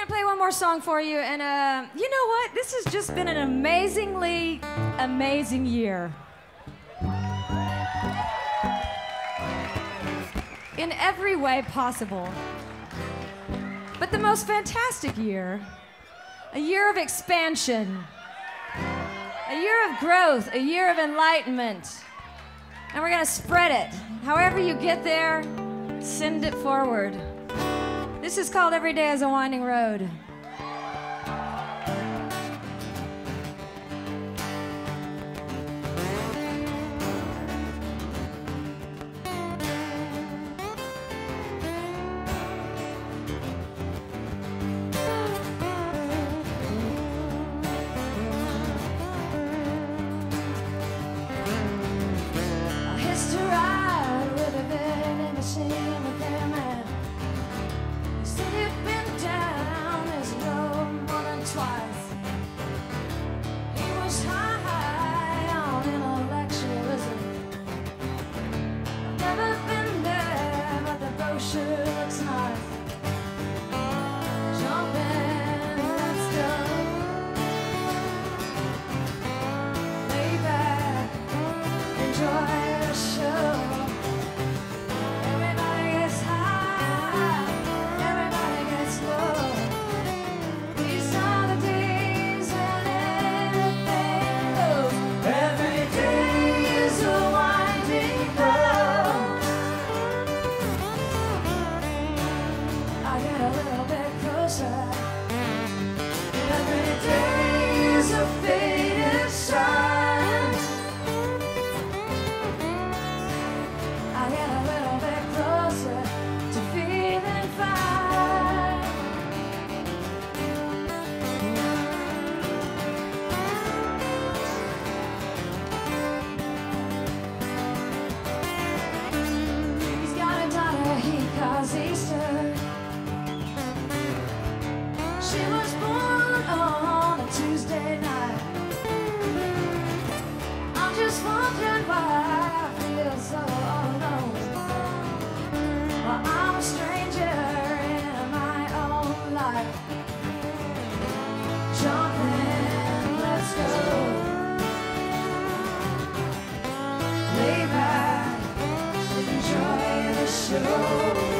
going to play one more song for you. And uh, you know what? This has just been an amazingly amazing year. In every way possible. But the most fantastic year a year of expansion, a year of growth, a year of enlightenment. And we're going to spread it. However, you get there, send it forward. This is called Every Day is a Winding Road. slow.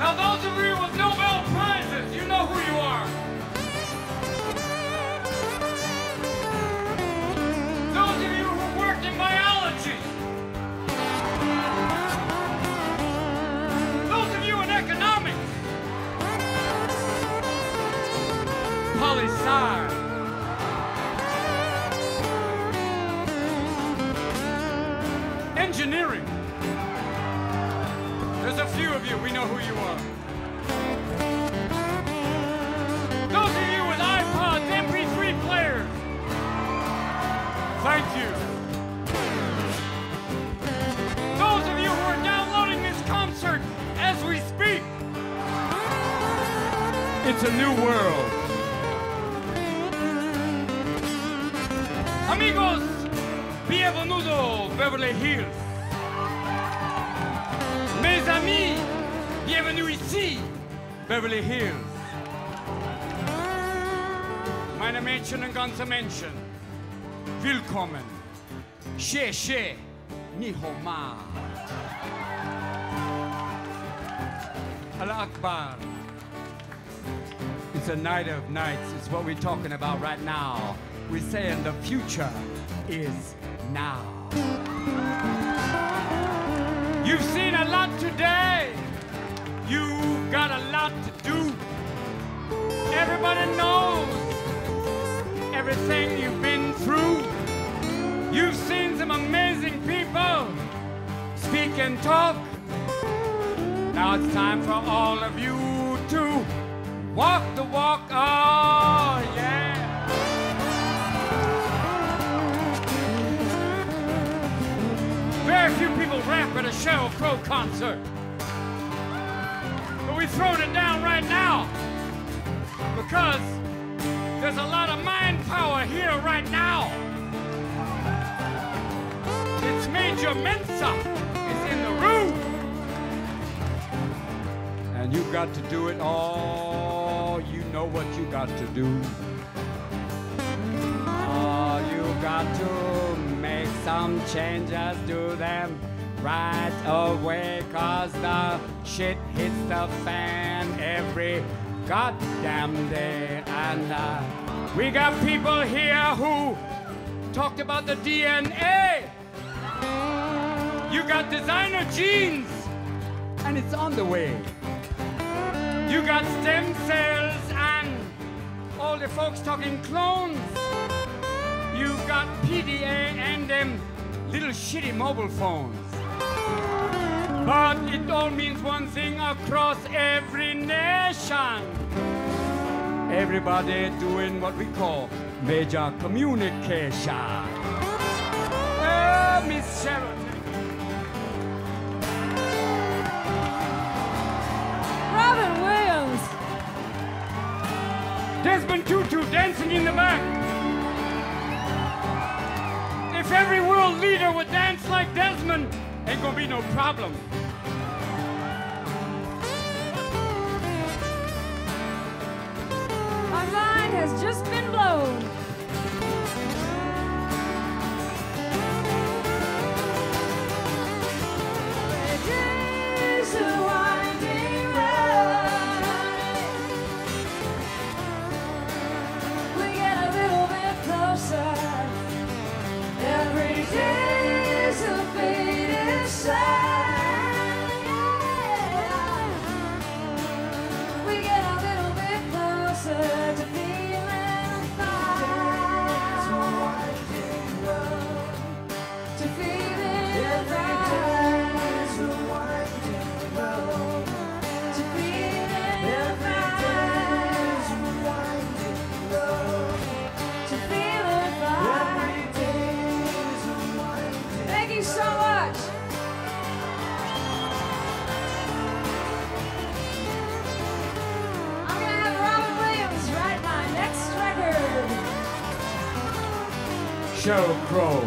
Now those of you with Nobel Prizes, you know who you are. Those of you who worked in biology. Those of you in economics. Poli -sci. Engineering. There's a few of you, we know who you are. Those of you with iPods, MP3 players, thank you. Those of you who are downloading this concert as we speak, it's a new world. Amigos, bienvenido Beverly Hills. Mes amis, bienvenue ici, Beverly Hills. Meine Mädchen und ganze Menschen, willkommen. She she, nihoma. Allah Akbar. It's a night of nights. It's what we're talking about right now. We're saying the future is now. You've seen a lot today. You've got a lot to do. Everybody knows everything you've been through. You've seen some amazing people speak and talk. Now it's time for all of you to walk the walk. Oh, yeah. Very few people rap at a Sheryl Crow concert. But we're throwing it down right now because there's a lot of mind power here right now. It's Major Mensa is in the room. And you've got to do it all. You know what you got to do. Oh, you got to some changes, do them right away, cause the shit hits the fan every goddamn day. And uh, we got people here who talked about the DNA. You got designer jeans, and it's on the way. You got stem cells and all the folks talking clones. Got PDA and them little shitty mobile phones. But it all means one thing across every nation. Everybody doing what we call major communication. Oh, Miss Sharon. Robin Williams. Desmond Tutu dancing in the back. If every world leader would dance like Desmond, ain't gonna be no problem. My mind has just been blown. Sheryl Crow.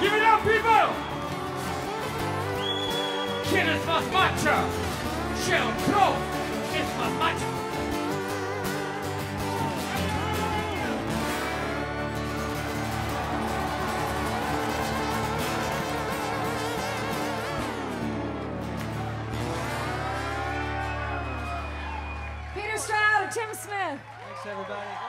Give it up, people! ¿Quién es más macho? Sheryl Crow es más macho. Peter Stroud and Tim Smith. Thanks, everybody.